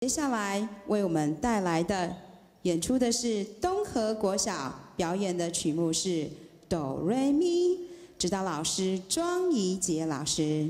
接下来为我们带来的演出的是东河国小表演的曲目是哆瑞咪，指导老师庄怡杰老师。